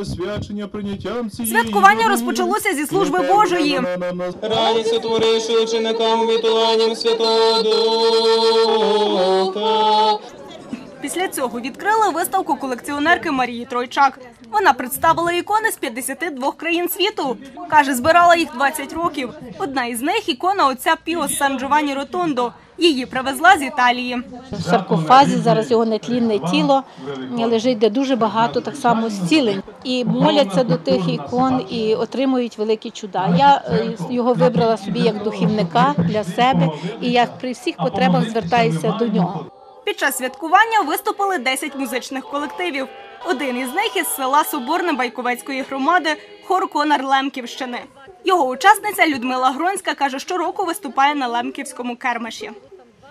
Освячення прийняттям цієї Святкування розпочалося зі служби Божої. Раність творивши ученикам вітуванням Святого Духа. Після цього відкрили виставку колекціонерки Марії Тройчак. Вона представила ікони з 52 країн світу. Каже, збирала їх 20 років. Одна із них ікона отця Піо Сан Джованні Ротондо. Її привезла з Італії. в саркофазі. Зараз його нетлінне тіло лежить, де дуже багато так само зцілень. І моляться до тих ікон і отримують великі чуда. Я е, його вибрала собі як духівника для себе, і я при всіх потребах звертаюся до нього. Під час святкування виступили 10 музичних колективів. Один із них із села Соборне Байковецької громади хор Конар Лемківщини. Його учасниця Людмила Гронська каже, щороку виступає на Лемківському кермаші.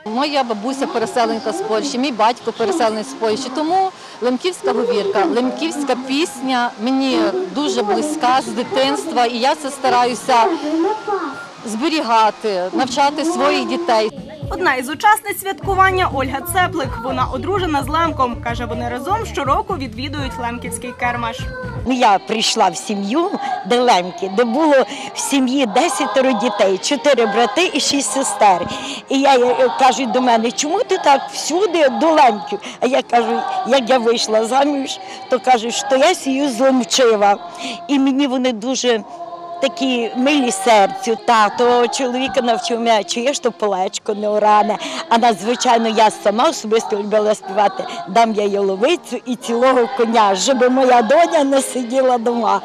Моя бабуся переселенка з Польщі, мій батько переселений з Польщі. Тому лемківська говірка, лемківська пісня мені дуже близька з дитинства, і я це стараюся зберігати, навчати своїх дітей. Одна із учасниць святкування Ольга Цеплик. Вона одружена з Лемком. Каже, вони разом щороку відвідують Лемківський кермаш. Я прийшла в сім'ю де Лемки, де було в сім'ї десятеро дітей, чотири брати і шість сестер. І я кажуть до мене, чому ти так всюди до Лемків? А я кажу, як я вийшла заміж, то кажуть, що я сію зломчива. І мені вони дуже. Такі милі серцю, тато чоловіка навчив мене, чуєш, то полечко не уране. А надзвичайно я сама особисто любила співати Дам я яловицю і цілого коня, щоб моя доня не сиділа дома.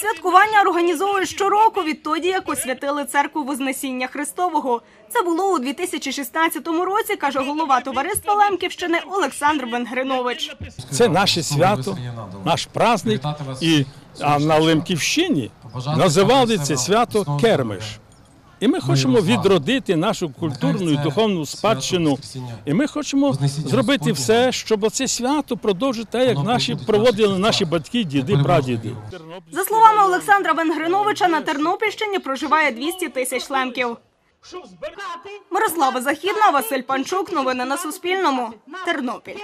Святкування організовують щороку відтоді, як освятили церкву Вознесіння Христового. Це було у 2016 році, каже голова товариства Лемківщини Олександр Венгринович. Це наше свято, наш праздник. І а на Лемківщині називали це свято Кермиш. І ми хочемо відродити нашу культурну і духовну спадщину. І ми хочемо зробити все, щоб це свято продовжити так, як наші проводили наші батьки, діди, прадіди. За словами Олександра Венгриновича, на Тернопільщині проживає 200 тисяч лемків. Мирослава Західна, Василь Панчук. Новини на Суспільному. Тернопіль.